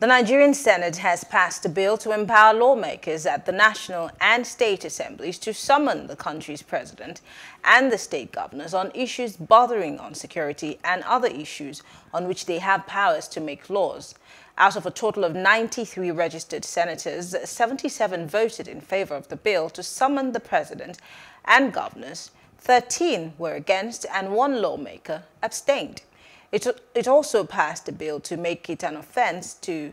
The Nigerian Senate has passed a bill to empower lawmakers at the National and State Assemblies to summon the country's president and the state governors on issues bothering on security and other issues on which they have powers to make laws. Out of a total of 93 registered senators, 77 voted in favor of the bill to summon the president and governors, 13 were against, and one lawmaker abstained. It, it also passed a bill to make it an offense to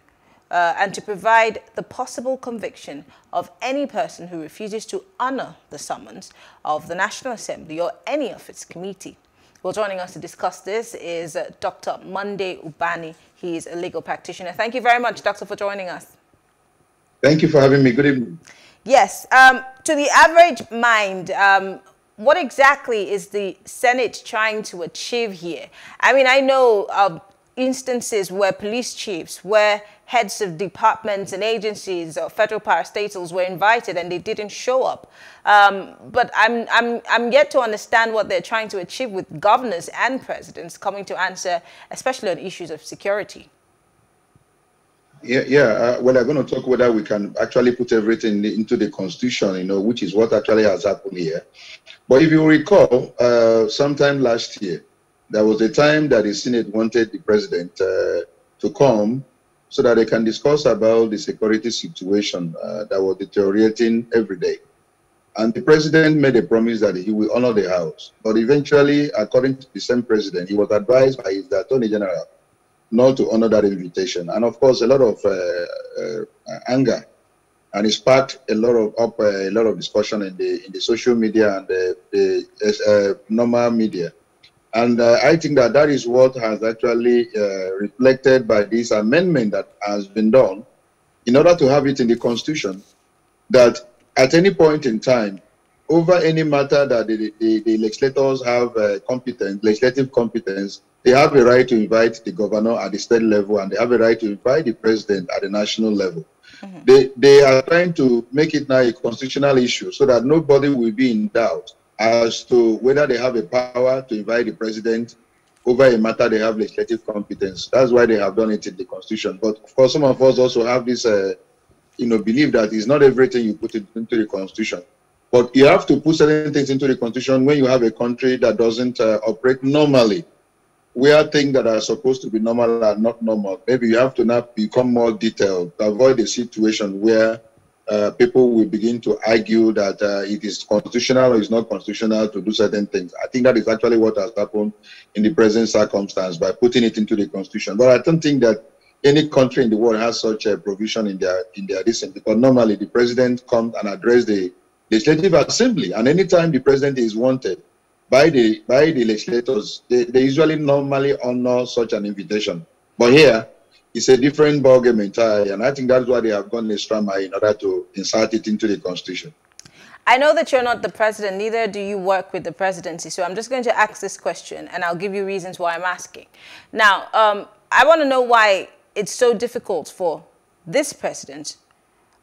uh, and to provide the possible conviction of any person who refuses to honor the summons of the National Assembly or any of its committee. Well, joining us to discuss this is uh, Dr. Monday Ubani. He is a legal practitioner. Thank you very much, Doctor, for joining us. Thank you for having me. Good evening. Yes. Um, to the average mind, um, what exactly is the Senate trying to achieve here? I mean, I know of instances where police chiefs, where heads of departments and agencies or federal parastatals were invited and they didn't show up. Um, but I'm, I'm, I'm yet to understand what they're trying to achieve with governors and presidents coming to answer, especially on issues of security. Yeah, yeah. Uh, well, I'm going to talk whether we can actually put everything into the constitution, you know, which is what actually has happened here. But if you recall, uh, sometime last year, there was a time that the Senate wanted the president uh, to come so that they can discuss about the security situation uh, that was deteriorating every day. And the president made a promise that he will honor the House. But eventually, according to the same president, he was advised by his attorney general not to honor that invitation. And of course, a lot of uh, uh, anger, and it sparked a lot of up uh, a lot of discussion in the in the social media and the, the normal media. And uh, I think that that is what has actually uh, reflected by this amendment that has been done in order to have it in the Constitution that at any point in time, over any matter that the, the, the legislators have uh, competence, legislative competence, they have a right to invite the governor at the state level and they have a right to invite the president at the national level. Mm -hmm. They, they are trying to make it now a constitutional issue so that nobody will be in doubt as to whether they have a power to invite the president over a matter they have legislative competence. That's why they have done it in the constitution. But of course, some of us also have this, uh, you know, belief that it's not everything you put into the constitution. But you have to put certain things into the constitution when you have a country that doesn't uh, operate normally where things that are supposed to be normal are not normal. Maybe you have to now become more detailed avoid a situation where uh, people will begin to argue that uh, it is constitutional or it's not constitutional to do certain things. I think that is actually what has happened in the present circumstance by putting it into the constitution. But I don't think that any country in the world has such a provision in their in their decision because normally the president comes and address the legislative assembly, and anytime the president is wanted, by the by the legislators, they, they usually normally honor such an invitation. But here, it's a different ballgame entirely, and I think that's why they have gone extra mile in order to insert it into the constitution. I know that you're not the president, neither do you work with the presidency, so I'm just going to ask this question, and I'll give you reasons why I'm asking. Now, um, I want to know why it's so difficult for this president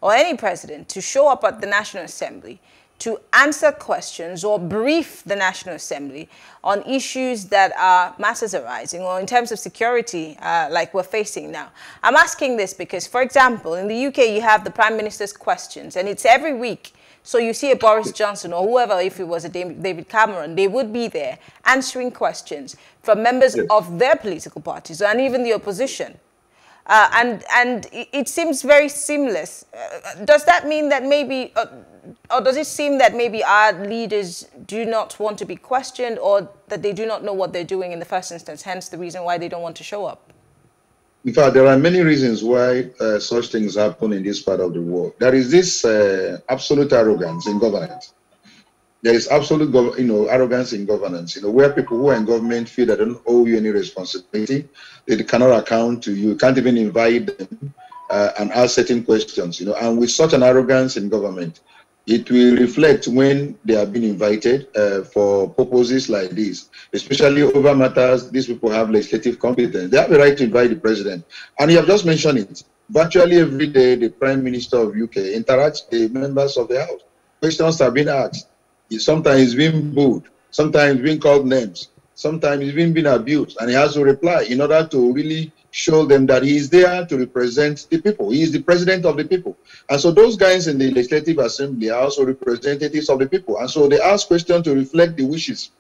or any president to show up at the National Assembly to answer questions or brief the National Assembly on issues that are matters arising or in terms of security uh, like we're facing now. I'm asking this because, for example, in the UK you have the Prime Minister's questions and it's every week. So you see a Boris Johnson or whoever, if it was a David Cameron, they would be there answering questions from members yes. of their political parties and even the opposition. Uh, and and it seems very seamless. Uh, does that mean that maybe, uh, or does it seem that maybe our leaders do not want to be questioned, or that they do not know what they're doing in the first instance? Hence, the reason why they don't want to show up. In fact, there are many reasons why uh, such things happen in this part of the world. There is this uh, absolute arrogance in governance there is absolute, you know, arrogance in governance. You know, where people who are in government feel they don't owe you any responsibility, they cannot account to you, you can't even invite them uh, and ask certain questions. You know, and with such an arrogance in government, it will reflect when they have been invited uh, for purposes like this, especially over matters these people have legislative competence. They have the right to invite the president. And you have just mentioned it. Virtually every day, the Prime Minister of UK interacts with members of the House. Questions have been asked sometimes he's being booed, sometimes being called names, sometimes he's being, abused, and he has to reply in order to really show them that he is there to represent the people. He is the president of the people. And so those guys in the Legislative Assembly are also representatives of the people. And so they ask questions to reflect the wishes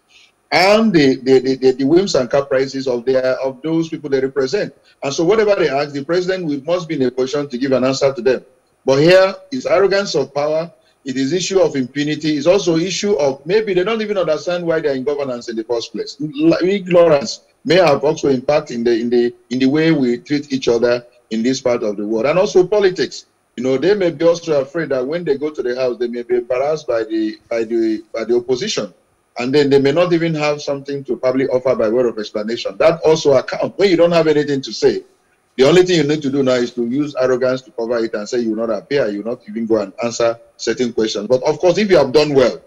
and the, the, the, the, whims and caprices of their of those people they represent. And so whatever they ask, the president must be in a position to give an answer to them. But here is arrogance of power. It is issue of impunity. It's also issue of maybe they don't even understand why they're in governance in the first place. Ignorance may have also impact in the in the in the way we treat each other in this part of the world, and also politics. You know, they may be also afraid that when they go to the house, they may be embarrassed by the by the by the opposition, and then they may not even have something to probably offer by word of explanation. That also account when you don't have anything to say. The only thing you need to do now is to use arrogance to cover it and say you will not appear, you will not even go and answer certain questions. But of course, if you have done well,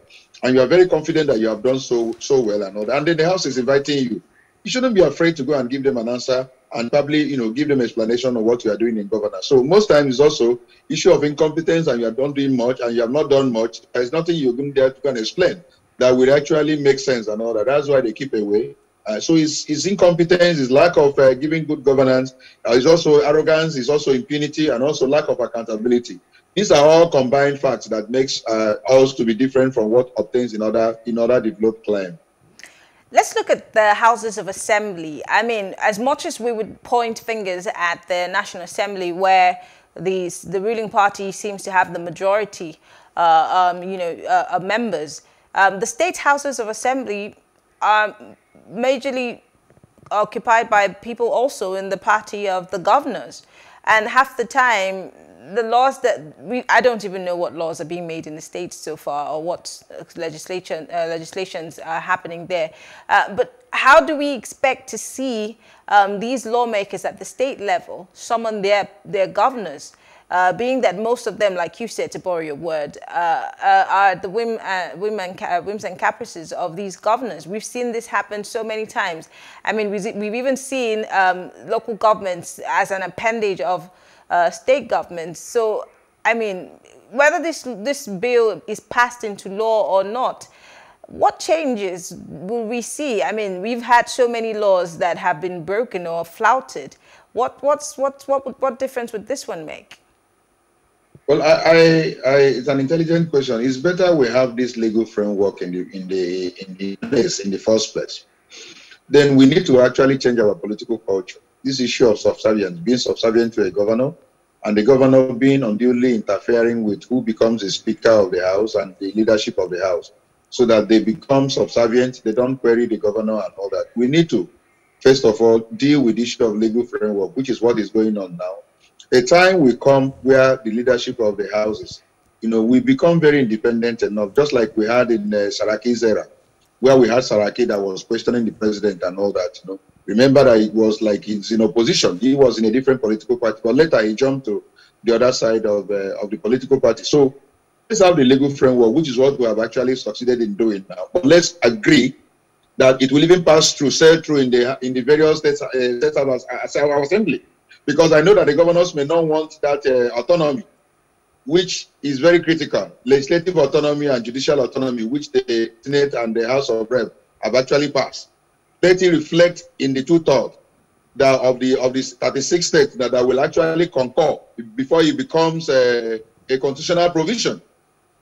and you are very confident that you have done so so well and all that, and then the house is inviting you, you shouldn't be afraid to go and give them an answer and probably, you know, give them explanation of what you are doing in governance. So most times it's also issue of incompetence and you are not doing much and you have not done much. There's nothing you're going there to can explain that will actually make sense and all that. That's why they keep away. Uh, so his, it's incompetence, his lack of uh, giving good governance, uh, it's also arrogance, it's also impunity, and also lack of accountability. These are all combined facts that makes uh, us to be different from what obtains in other in other developed climes. Let's look at the Houses of Assembly. I mean, as much as we would point fingers at the National Assembly, where these, the ruling party seems to have the majority, uh, um, you know, uh, members, um, the state Houses of Assembly are majorly occupied by people also in the party of the governors. And half the time, the laws that we, I don't even know what laws are being made in the states so far or what legislation, uh, legislations are happening there. Uh, but how do we expect to see um, these lawmakers at the state level summon their, their governors? Uh, being that most of them, like you said, to borrow your word, uh, uh, are the whim, uh, women, whims and caprices of these governors. We've seen this happen so many times. I mean, we've, we've even seen um, local governments as an appendage of uh, state governments. So, I mean, whether this, this bill is passed into law or not, what changes will we see? I mean, we've had so many laws that have been broken or flouted. What, what's, what, what, what difference would this one make? Well, I, I, I, it's an intelligent question. It's better we have this legal framework in the in the in the place in the first place. Then we need to actually change our political culture this issue of subservience, being subservient to a governor, and the governor being unduly interfering with who becomes the Speaker of the House and the leadership of the House, so that they become subservient, they don't query the governor and all that. We need to, first of all, deal with the issue of legal framework, which is what is going on now. A time will come where the leadership of the houses, you know, we become very independent enough, just like we had in uh, Saraki's era, where we had Saraki that was questioning the president and all that, you know Remember that it was like he's in opposition. He was in a different political party, but later he jumped to the other side of, uh, of the political party. So let's have the legal framework, which is what we have actually succeeded in doing now. But let's agree that it will even pass through, sail through in the in the various states, uh, states of our assembly, because I know that the governors may not want that uh, autonomy, which is very critical, legislative autonomy and judicial autonomy, which the Senate and the House of Rep have actually passed let it reflect in the two-thirds of the of the 36 states that, that will actually concur before it becomes a, a constitutional provision.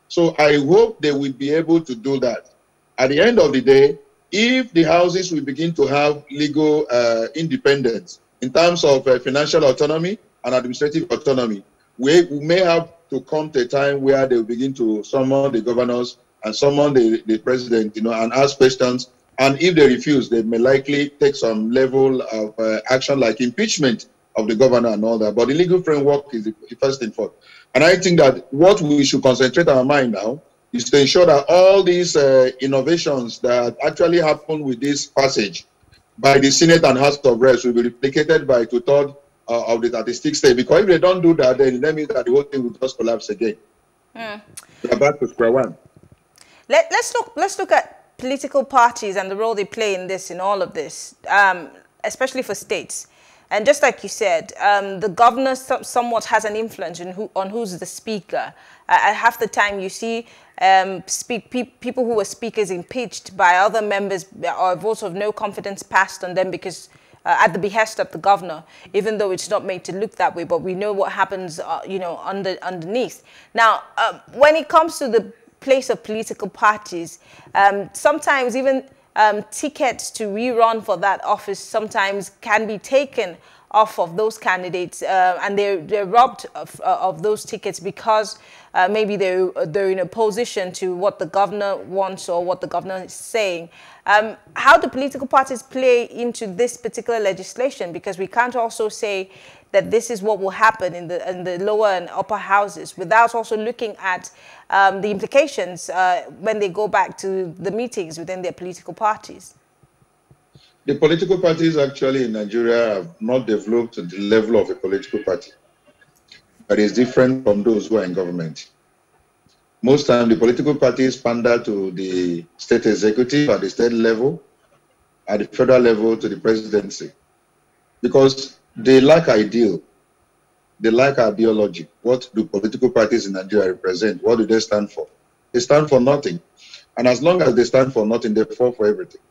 So I hope they will be able to do that. At the end of the day, if the houses will begin to have legal uh, independence in terms of uh, financial autonomy and administrative autonomy, we, we, may have to come to a time where they begin to summon the governors and summon the, the president, you know, and ask questions and if they refuse, they may likely take some level of uh, action like impeachment of the governor and all that. But the legal framework is the first thing for. And I think that what we should concentrate our mind now is to ensure that all these uh, innovations that actually happen with this passage by the Senate and House of Reps will be replicated by two-thirds uh, of the 36 states. Because if they don't do that, then that means that the whole thing will just collapse again. Mm. We're back to square one. Let, let's look. Let's look at political parties and the role they play in this, in all of this, um, especially for states. And just like you said, um, the governor somewhat has an influence who, on who's the speaker. Uh, half the time you see um, speak, pe people who were speakers impeached by other members or votes of no confidence passed on them because uh, at the behest of the governor, even though it's not made to look that way, but we know what happens, uh, you know, under, underneath. Now, uh, when it comes to the place of political parties, um, sometimes even um, tickets to rerun for that office sometimes can be taken off of those candidates uh, and they're, they're robbed of, uh, of those tickets because uh, maybe they're, they're in opposition to what the governor wants or what the governor is saying. Um, how do political parties play into this particular legislation? Because we can't also say that this is what will happen in the, in the lower and upper houses without also looking at um, the implications uh, when they go back to the meetings within their political parties. The political parties actually in Nigeria have not developed to the level of a political party. But it's different from those who are in government. Most time the political parties pander to the state executive at the state level, at the federal level to the presidency. Because they lack ideal. They lack ideology. What do political parties in Nigeria represent? What do they stand for? They stand for nothing. And as long as they stand for nothing, they fall for everything.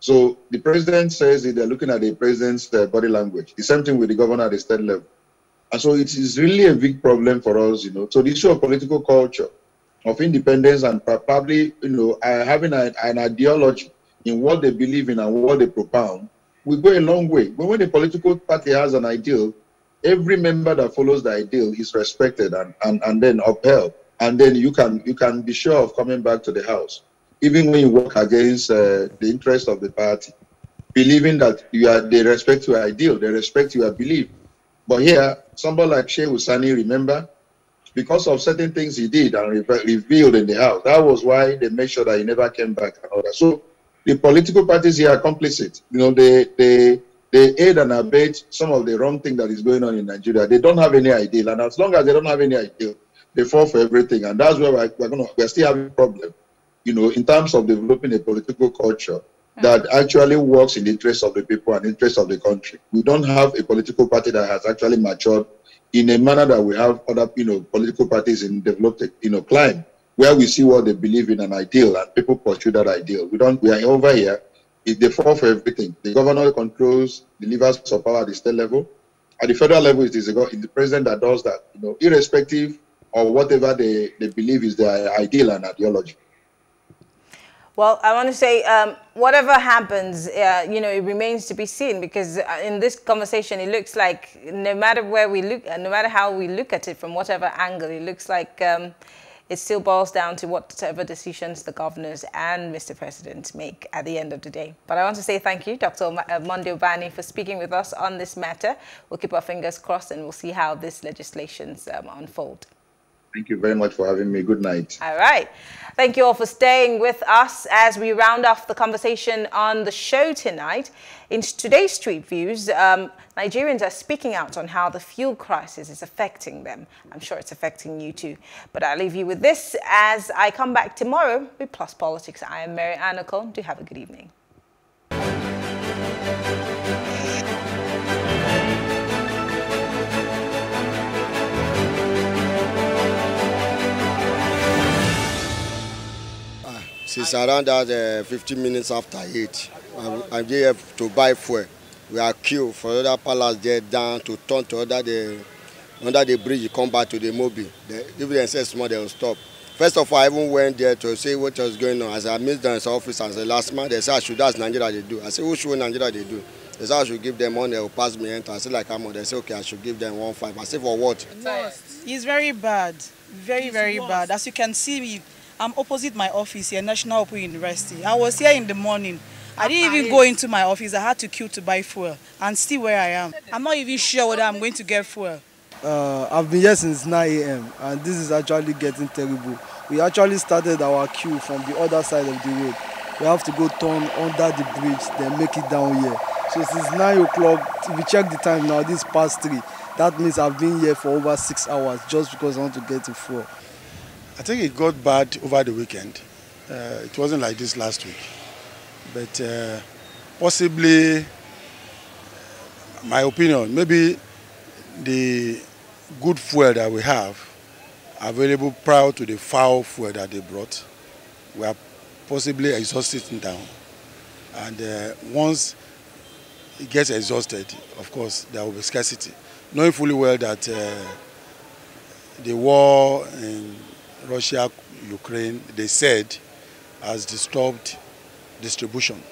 So the president says that they're looking at the president's uh, body language. The same thing with the governor at the state level. And so it is really a big problem for us, you know. So the issue of political culture, of independence, and probably, you know, uh, having a, an ideology in what they believe in and what they propound, we go a long way. But when a political party has an ideal, every member that follows the ideal is respected and, and, and then upheld. And then you can you can be sure of coming back to the house even when you work against uh, the interest of the party, believing that you are they respect your ideal, they respect your belief. But here, somebody like Shehu Sani, remember, because of certain things he did and re revealed in the house, that was why they made sure that he never came back. So the political parties here are complicit. You know, they they they aid and abet some of the wrong thing that is going on in Nigeria. They don't have any ideal, and as long as they don't have any ideal, they fall for everything, and that's where we're, we're gonna we're still having problem you know, in terms of developing a political culture that actually works in the interest of the people and interest of the country. We don't have a political party that has actually matured in a manner that we have other, you know, political parties in developed, you know, climb where we see what they believe in an ideal and people pursue that ideal. We don't, we are over here. It, they fall for everything. The governor controls the levers of power at the state level. At the federal level, it is the president that does that, you know, irrespective of whatever they, they believe is their ideal and ideology. Well, I want to say, um, whatever happens, uh, you know, it remains to be seen because uh, in this conversation, it looks like no matter where we look, no matter how we look at it from whatever angle, it looks like um, it still boils down to whatever decisions the governors and Mr. President make at the end of the day. But I want to say thank you, Dr. Uh, Monday Ubani, for speaking with us on this matter. We'll keep our fingers crossed and we'll see how this legislations um, unfold. Thank you very much for having me. Good night. All right. Thank you all for staying with us as we round off the conversation on the show tonight. In today's Street Views, um, Nigerians are speaking out on how the fuel crisis is affecting them. I'm sure it's affecting you too. But I'll leave you with this as I come back tomorrow with Plus Politics. I am Mary Anacol. Do have a good evening. Since around that uh, 15 minutes after 8, I'm, I'm here to buy fuel. We are queue for other palace there down to turn to other the, under the bridge, come back to the mobile. The, if they say small, they will stop. First of all, I even went there to see what was going on. As I missed them in office as the last man, they said I should ask Nigeria they do. I said, who should Nigeria they do? They said I should give them money, they will pass me enter. I said like I'm on. They said okay, I should give them one five. I said for what? It's very bad. Very, very bad. As you can see, I'm opposite my office here, National Open University. I was here in the morning. I didn't even go into my office. I had to queue to buy fuel and still where I am. I'm not even sure whether I'm going to get fuel. Uh, I've been here since 9 a.m. and this is actually getting terrible. We actually started our queue from the other side of the road. We have to go turn under the bridge, then make it down here. So since 9 o'clock, if we check the time now, this past 3. That means I've been here for over 6 hours just because I want to get to fuel. I think it got bad over the weekend. Uh, it wasn't like this last week. But uh, possibly, my opinion, maybe the good fuel that we have available prior to the foul fuel that they brought, we are possibly exhausting down. And uh, once it gets exhausted, of course, there will be scarcity. Knowing fully well that uh, the war in Russia, Ukraine, they said, has disturbed distribution